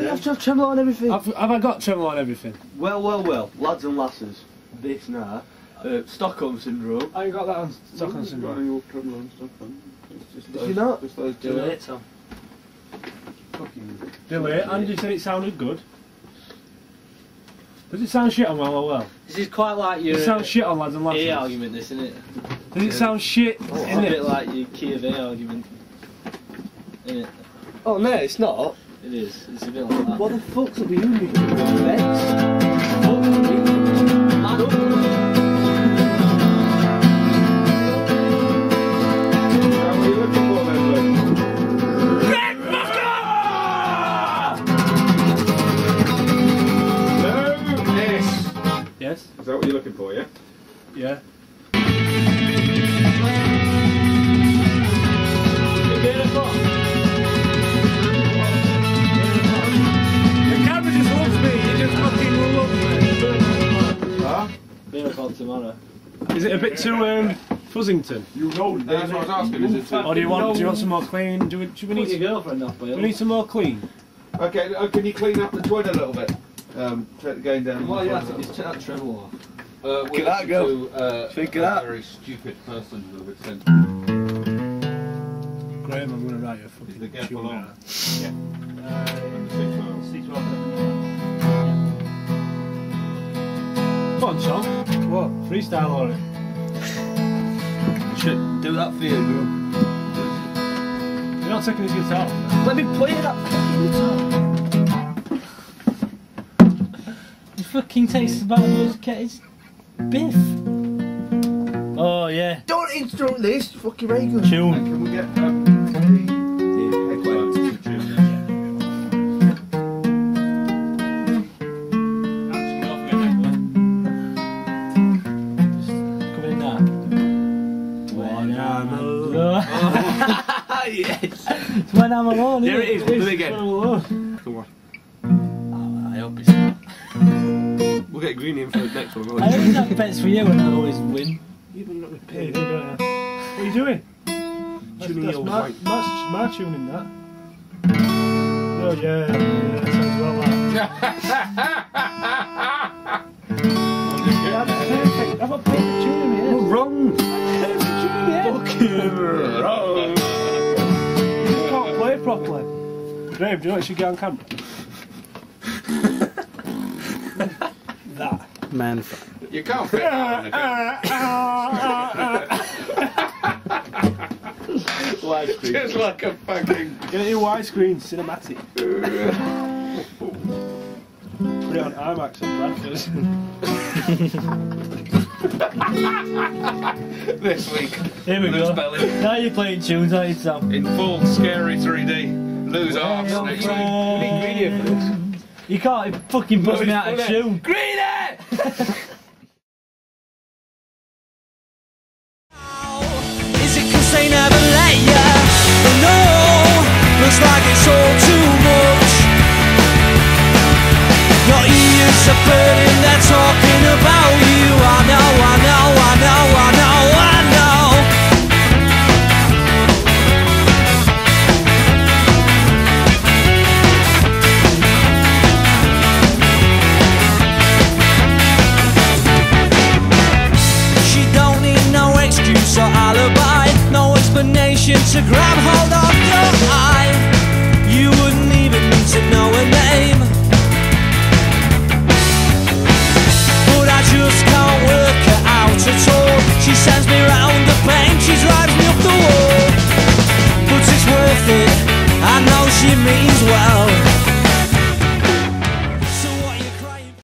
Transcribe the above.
should have tremolo on everything. Have, have I got tremolo on everything? Well, well, well, lads and lasses. This now. Uh, Stockholm syndrome. I ain't got that on Stockholm syndrome. Your tremolo and stuff. man. It's just Did those- you not? Just those Do two. it, Tom. Fucking. Do it. Andy said it sounded good. Does it sound shit on well, well, well? This is quite like your Does it sound shit on lads and A argument, this, isn't it? Does it sound shit It's a in bit like your key of A argument. Isn't it? Oh no, it's not. It is. It's a bit like that. What the fuck's up with you, you Vex? Are you looking for then, Luke? No! Yes! Yes. Is that what you're looking for, yeah? Yeah. Beer o'clock tomorrow. Is it a bit too um, Fuzzington? You know That's what I was asking, is it? Or do you want do you want some more clean? Do we, do we Put need your to, girlfriend off, do we need some more clean? Okay, uh, can you clean up the toilet a little bit? Um, t- going down. Well, yeah, the- just take that treble off. Uh, Look at that go. To, uh, Think a of that. very stupid person who would send Graham, I'm going to write you a Is fucking the gap tune along? now. six miles. Come on, Sean. What? Freestyle on it. Should do that for you, bro. You're not taking his guitar. Let me play that fucking guitar. The fucking taste about those cats. Biff. Oh, yeah. Don't instrument this, fucking Reagan. Tune. Can we get um, I'm alone. yes. It's when I'm alone. There it is, do it again. When I'm alone. Come on. Oh, I hope it's not. We'll get Greeny in for the next one. I always have bets for you and I always win. You've not been paid. What are you doing? That's, Tuning that's my, my, my tuning that. Oh yeah, yeah, that sounds well like. yeah, that's perfect. I've got perfect tuning here. Wrong. You can't play properly. Graham, do you know what you should get on camera? that. Man. You can't fit that Just like a fucking. Get it in widescreen, cinematic. Put it on IMAX and Bradford. This week. Here we Luke's go. belly. Now you're playing tunes, aren't you, Sam? In full scary 3D. Lose arse Well, next week. We need Greeny for this. You can't fucking bust No, me out of funny. tune. Greeny! motion to grab hold of.